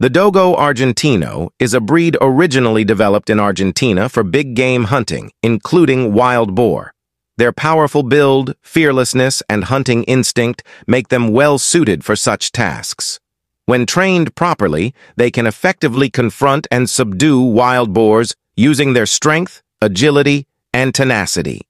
The Dogo argentino is a breed originally developed in Argentina for big game hunting, including wild boar. Their powerful build, fearlessness, and hunting instinct make them well suited for such tasks. When trained properly, they can effectively confront and subdue wild boars using their strength, agility, and tenacity.